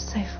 safe.